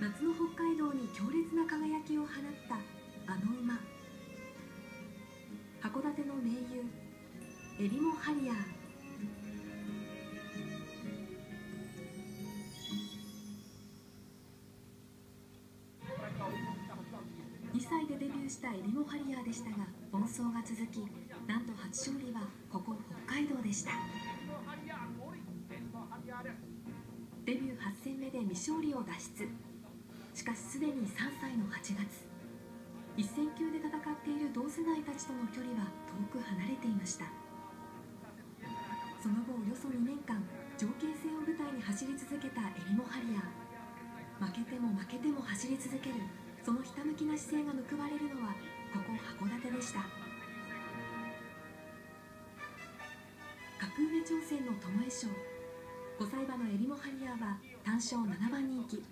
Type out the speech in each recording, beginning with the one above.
夏の北海道に強烈な輝きを放ったあの馬。函館の盟友エリモハリアー。2歳でデビューしたエリモハリアーでしたが奔走が続きなんと初勝利はここ北海道でした。デビュー8戦目で未勝利を脱出。しかしすでに3歳の8月。一戦級で戦っている同世代たちとの距離は遠く離れていました。その後およそ2年間条件性を舞台に走り続けたエリモハリアー。負けても負けても走り続けるそのひたむきな姿勢が報われるのはここ函館でした。格上挑戦の巴賞5歳馬のエリモハリアーは単勝7番人気。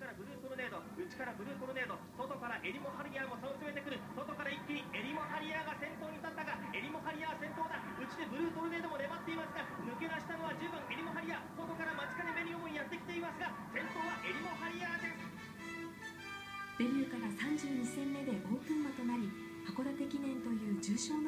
ネード内からブルートルネード外からエリモハリアーも差を詰めてくる。外から一気にエリモハリアーが先頭に立ったがエリモハリアー先頭だ。内でブルートルネードも粘っていますが抜け出したのは10番エリモハリアー外から間近で目に思いやってきていますが先頭はエリモハリアーです。デビューから32戦目でオープン馬となり函館記念という重賞の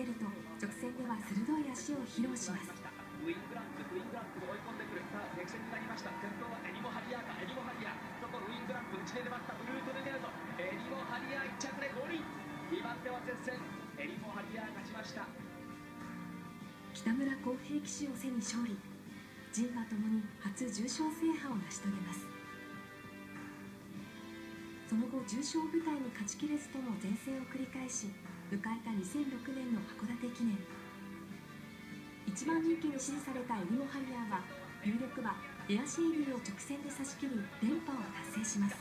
けると直線では鋭い足を披露します。ウィングランクウィングランク追い込んでくるさあになりました先頭はエリモハリアーかエリモハリアーそこウィングランク内で粘ったブルートルネードエリモハリアー1着で5人2番手は接戦エリモハリアー勝ちました北村航平騎手を背に勝利。陣馬ともに初重賞制覇を成し遂げますその後重賞舞台に勝ちきれずとも前線を繰り返し迎えた2006年の函館記念。一番人気に支持されたエリモハリアーは有力馬エアシーリーを直線で差し切り連覇を達成します。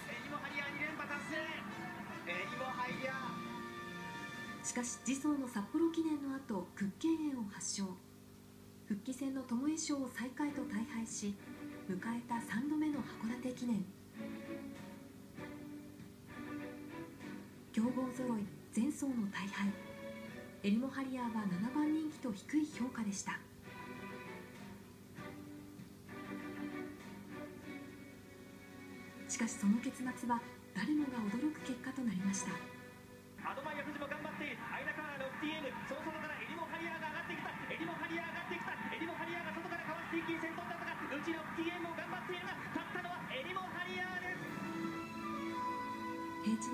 しかし次走の札幌記念の後屈腱炎を発症。復帰戦の巴賞を最下位と大敗し迎えた3度目の函館記念。強豪ぞろい前走の大敗。エルモハリアーは7番人気と低い評価でした。しかしその結末は誰もが驚く結果となりました。アドマイヤ富士も頑張っている間からの FTM その外から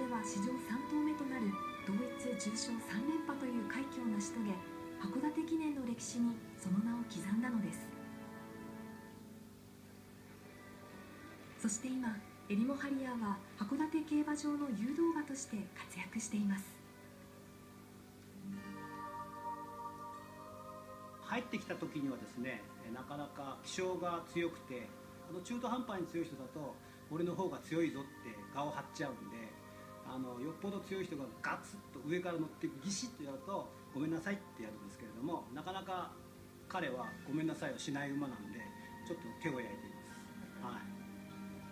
では史上3頭目となる同一重賞3連覇という快挙を成し遂げ函館記念の歴史にその名を刻んだのです。そして今エリモハリアーは函館競馬場の誘導馬として活躍しています。入ってきた時にはですねなかなか気性が強くてあの中途半端に強い人だと俺の方が強いぞって顔を張っちゃうんであのよっぽど強い人がガツッと上から乗ってギシッとやるとごめんなさいってやるんですけれどもなかなか彼はごめんなさいをしない馬なんでちょっと手を焼いています、はい、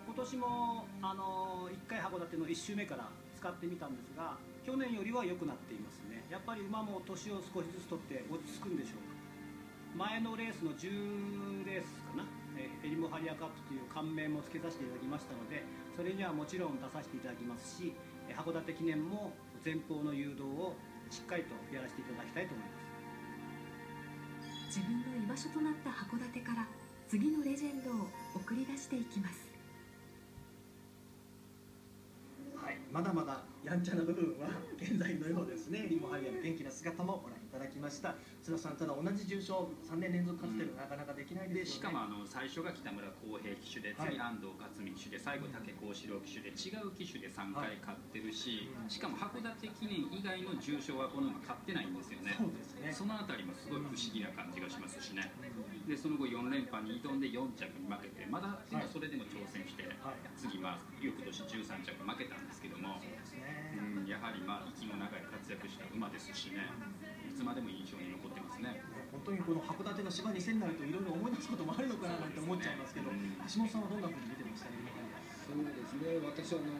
今年もあの1回函館の1周目から使ってみたんですが去年よりは良くなっていますね。やっぱり馬も年を少しずつ取って落ち着くんでしょうか。前のレースの10レースかな。エリモハリアカップという冠名も付けさせていただきましたのでそれにはもちろん出させていただきますし函館記念も前方の誘導をしっかりとやらせていただきたいと思います。自分の居場所となった函館から次のレジェンドを送り出していきます。はいまだまだやんちゃな部分は現在のようですね。リモハリアの元気な姿もご覧いただきました。津田さんただ同じ重賞3年連続勝つっていうのはなかなかできないですよね、でしかもあの最初が北村航平騎手で次安藤克美騎手で最後武幸四郎騎手で違う騎手で3回勝ってるし、しかも函館記念以外の重賞はこの馬勝ってないんですよね。そうですね。そのあたりもすごい不思議な感じがしますしね。でその後4連覇に挑んで4着に負けてまだでもそれでも挑戦して、次まあ翌年13着負けたんですけども、うん、やはりまあ息の長い活躍した馬ですしね。いつまでも印象に残ってますね。本当にこの函館の芝2戦になるといろいろ思い出すこともあるのかななんて思っちゃいますけど、橋本さんはどんなふうに見てました？ねそうですね私あの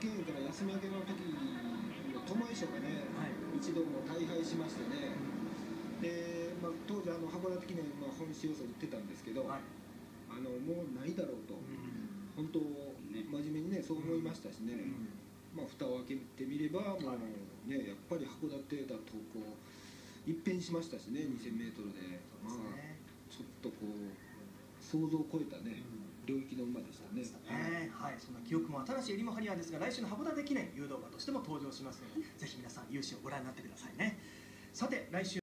県から休み明けの時の狛江賞がね、はい、一度も大敗しましてね。で、まあ、当時あの函館記念、まあ、本志要素言ってたんですけど、はい。あのもうないだろうと、うん。本当、ね。真面目にねそう思いましたしね、うんまあ蓋を開けてみればもうはい。ねやっぱり函館だとこう一変しましたしね 2000m で、まあちょっとこう想像を超えたね、領域の馬でしたね。ね。はい、そんな記憶も新しいエリモハリアーですが来週の函館記念誘導馬としても登場しますのでぜひ皆さん勇姿をご覧になってくださいね。さて来週